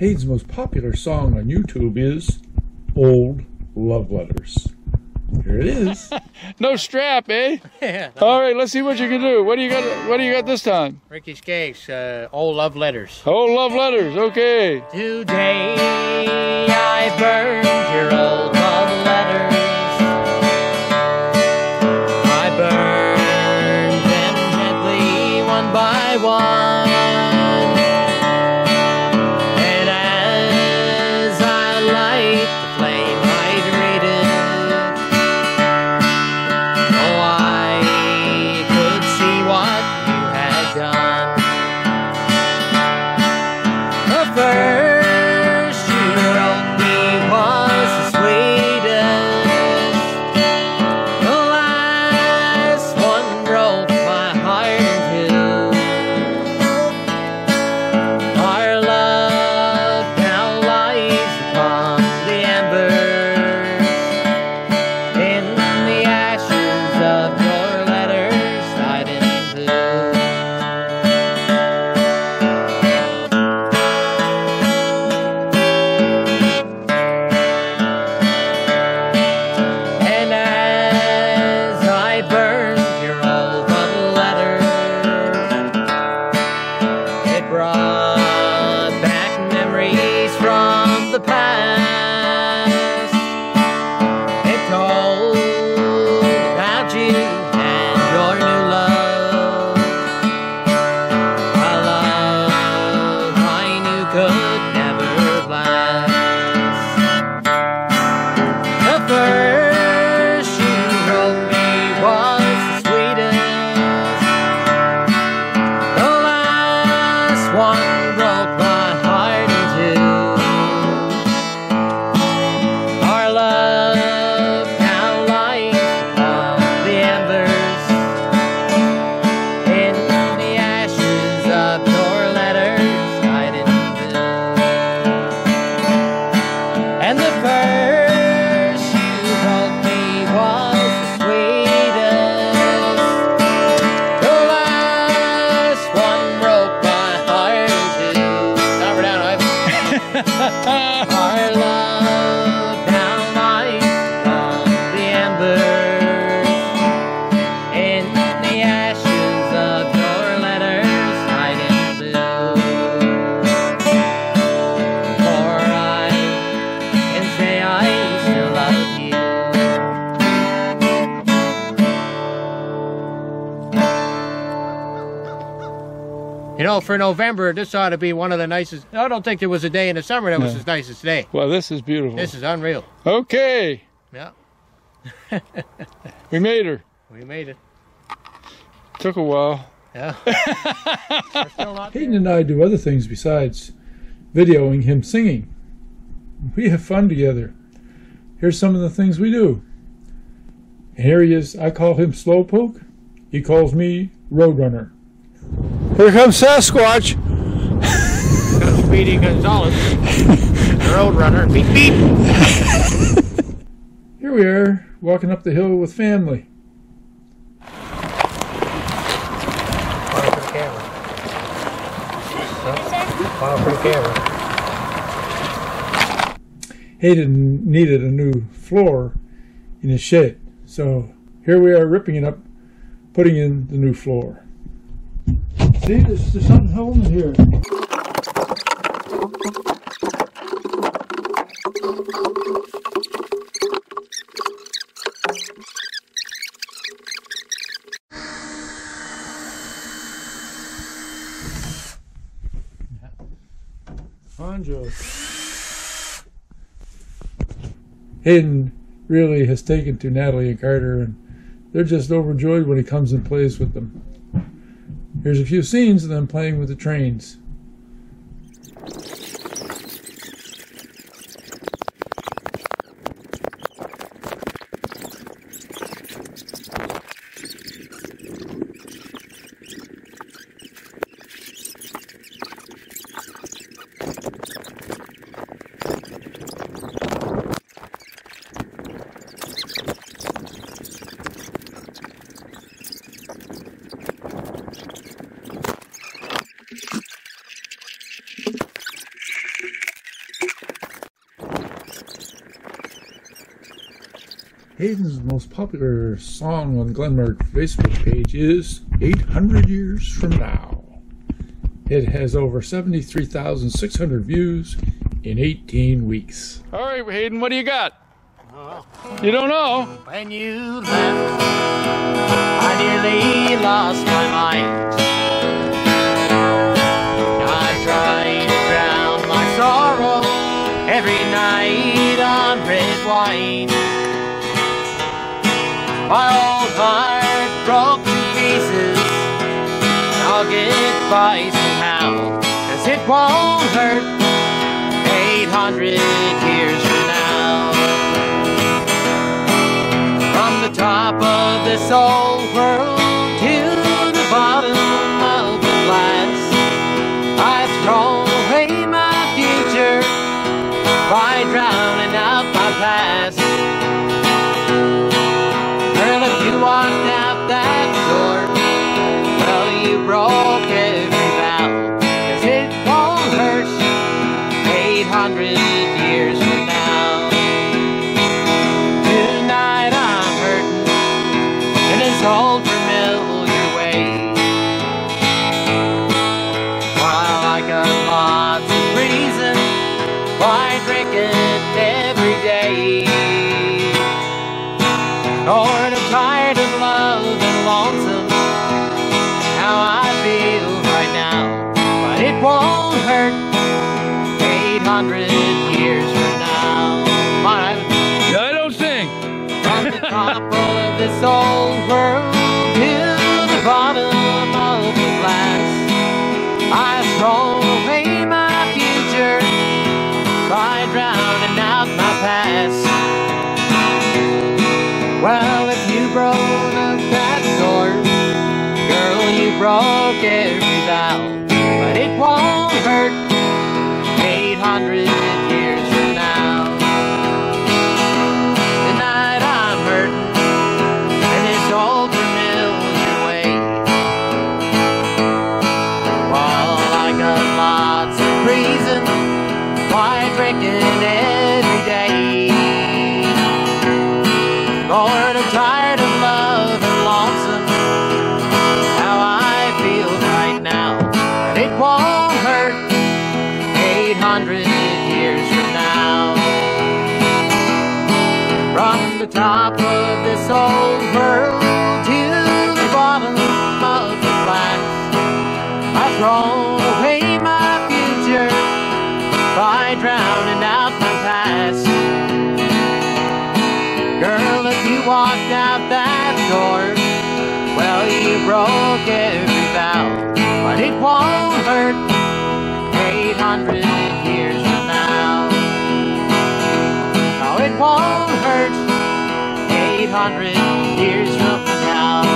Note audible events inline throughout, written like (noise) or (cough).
Hayden's most popular song on YouTube is Old Love Letters. Here it is. (laughs) No strap, eh? (laughs) Yeah. All right, let's see what you can do. What do you got? What do you got this time? Ricky Skaggs, uh, old love letters. Old love letters. Okay. Today I burned your old know, for November, this ought to be one of the nicest. I don't think there was a day in the summer that was as nice as today. Well, this is beautiful. This is unreal. Okay, Yeah, we made her. (laughs) we made it. Took a while. Yeah. (laughs) We're still not Hayden and I do other things besides videoing him singing. We have fun together. Here's some of the things we do. Here he is. I call him Slowpoke. He calls me Roadrunner. Here comes Sasquatch. Speedy Gonzalez, the road runner. Beep beep. Here we are, walking up the hill with family. File for the camera. File for the camera. Hayden needed a new floor in his shed. So here we are ripping it up, putting in the new floor. See, there's, there's something holding here. Joe. Hayden really has taken to Natalie and Carter, and they're just overjoyed when he comes and plays with them. Here's a few scenes of them playing with the trains. Hayden's most popular song on the Glen Margaret Facebook page is 800 Years From Now. It has over 73,600 views in 18 weeks. All right, Hayden, what do you got? You don't know? When you left, I nearly lost my mind. I tried to drown my sorrow every night on red wine. My old heart broke to pieces. I'll get by somehow, cause it won't hurt 800 years from now. From the top of this old world why I drink it every day. Lord, I'm tired of love and lonesome. How I feel right now, but it won't hurt 800 years from now. My I don't sing. from the top of this old world past. Well, if you broke that door, girl, you broke every vow, but it won't hurt 800 Lord, I'm tired of love and lonesome. How I feel right now, but it won't hurt 800 years from now. From the top of this old world walked out that door, well, you broke every vow, but it won't hurt 800 years from now. Oh, it won't hurt 800 years from now.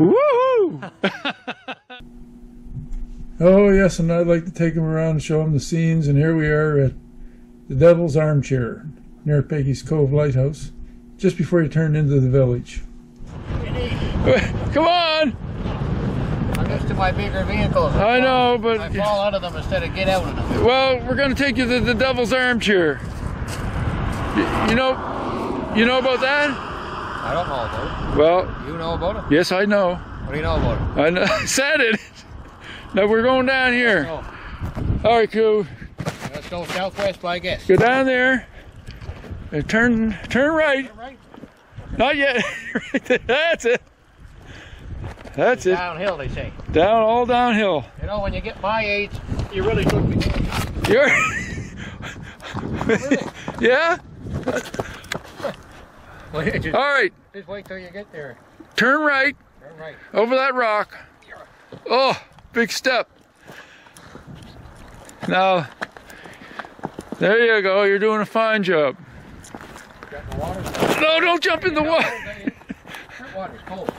Woohoo! (laughs) Oh, yes, and I'd like to take him around and show him the scenes. And here we are at the Devil's Armchair near Peggy's Cove Lighthouse, just before you turn into the village. Come on! I'm used to my bigger vehicles. I know, but I fall out of them instead of get out of them. well, we're gonna take you to the Devil's Armchair. You know, you know about that? I don't know about it. Well. You know about it? yes, I know. What do you know about it? I, know, I (laughs) said it. Now we're going down here. Oh, All right, cool. Go southwest, I guess. Go down there. And turn, turn right. Right. Not yet. (laughs) That's it. That's it. Downhill, they say. Down, all downhill. You know, when you get my age, you really should be. (laughs) You're. (laughs) yeah. Well, just, All right. just wait till you get there. Turn right Turn right. over that rock. Oh, big step. Now, there you go. You're doing a fine job. Got the water. No, don't jump in the water. Water's (laughs) cold.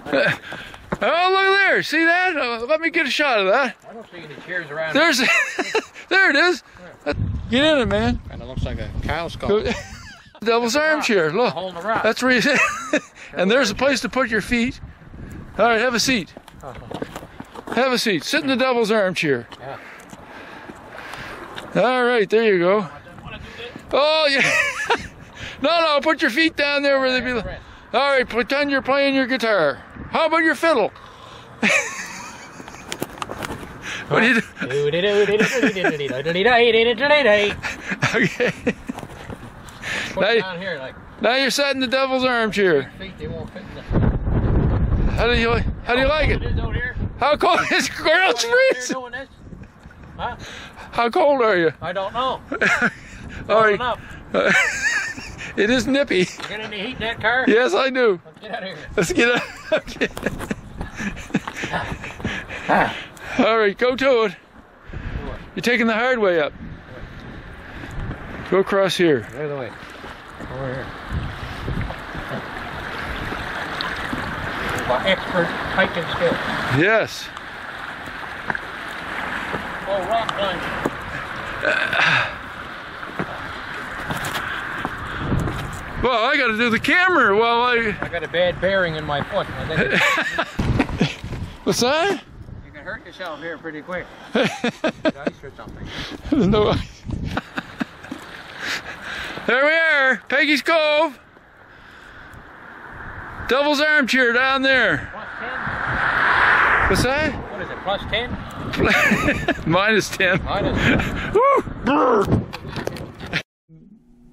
Oh, look there. See that? Uh, let me get a shot of that. I don't see any chairs around. There's, (laughs) there it is. Get in it, man. Kind of looks like a cow skull. (laughs) Devil's armchair. Look, Hole in the rock. that's where you. sit. and there's a place to put your feet. All right, have a seat. Have a seat. Sit in the devil's armchair. Yeah. All right, there you go. Oh yeah. (laughs) no, no, put your feet down there where they be. All right, pretend you're playing your guitar. How about your fiddle? (laughs) what do you do? (laughs) Okay. Put Now down here, like Now you're sat in the devil's armchair. feet, they won't fit in the. How do you how do you like it? It is out here. How cold is it? Girl, it's What are you freezing. Huh? How cold are you? I don't know. All right. (laughs) it is nippy. You got any heat in that car? Yes, I do. Get out of here. Let's get out. (laughs) Okay. (laughs) All right, go to it. You're taking the hard way up. Go across here. The other way. Over here. My expert hiking skill. Yes. Oh, rock climb. Well, I got to do the camera while I. I got a bad bearing in my foot. I think (laughs) What's that? you can hurt yourself here pretty quick. Get (laughs) ice or something. no. There we are, Peggy's Cove. Devil's armchair down there. Plus 10? What's that? What is it? Plus 10? (laughs) Minus 10. Minus. Woo! Brr.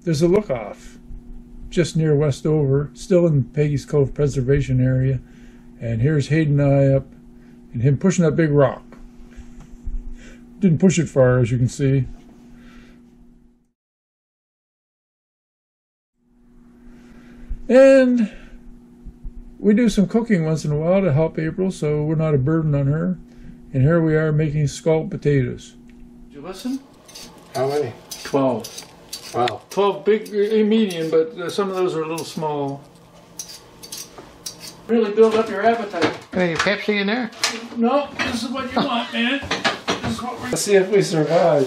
There's a look off just near West Dover, still in Peggy's Cove Preservation Area. And here's Hayden and I up and him pushing that big rock. Didn't push it far, as you can see. And we do some cooking once in a while to help April, so we're not a burden on her. And here we are making scalloped potatoes. Did you listen? How many? 12. Wow. 12 big, uh, medium, but uh, some of those are a little small. Really build up your appetite. Any Pepsi in there? No, this is what you want, man. This is what we're Let's see if we survive.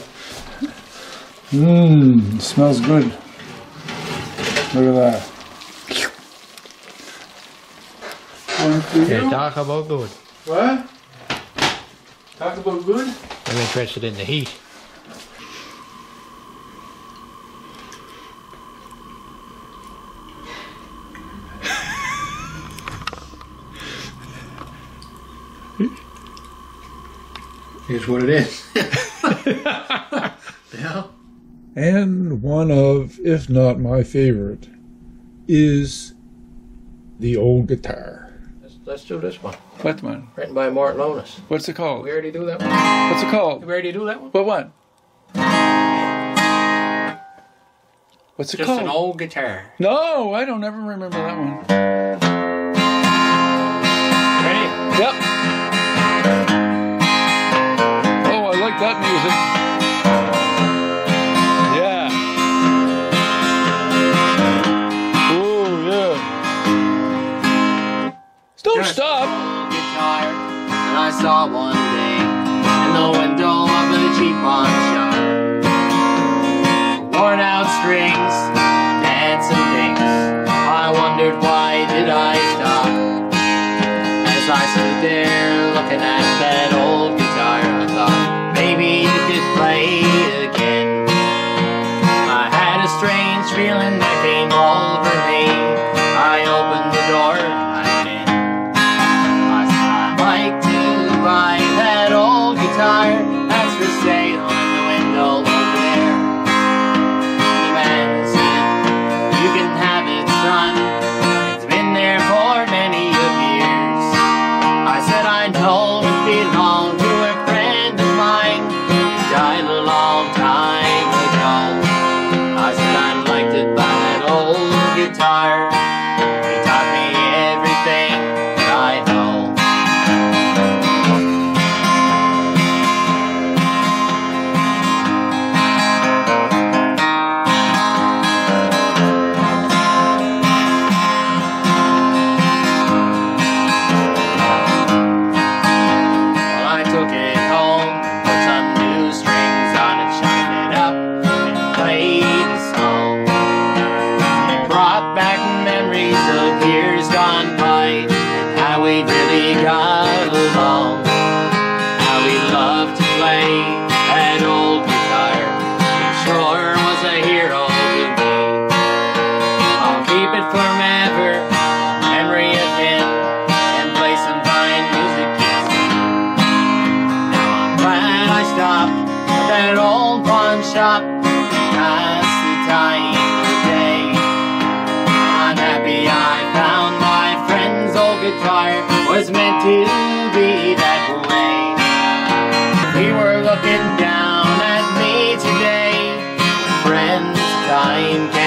Mmm, smells good. Look at that. One for you. Yeah, talk about good. What? Talk about good? I'm interested in the heat. Here's what it is. (laughs) yeah. And one of, if not my favorite, is the old guitar. Let's, let's do this one. What one? Written by Martin Lonis. What's it called? We already do that one? What's it called? Did we already do that one? What one? What's it Just called? an old guitar. No, I don't ever remember that one. Ready? Yep. Music. Yeah. Oh, yeah. Don't stop. guitar, and I saw one day in the window of a cheap pawn shop. Worn out strings, feeling that shop. Pass the time of day. I'm happy I found my friend's old guitar. Was meant to be that way. We were looking down at me today. Friends, time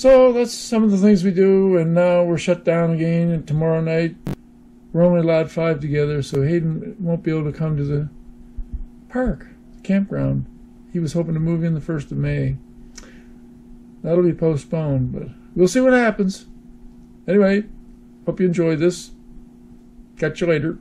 So that's some of the things we do, and now we're shut down again. And tomorrow night, we're only allowed five together, so Hayden won't be able to come to the park, campground. He was hoping to move in the 1st of May. That'll be postponed, but we'll see what happens. Anyway, hope you enjoyed this. Catch you later.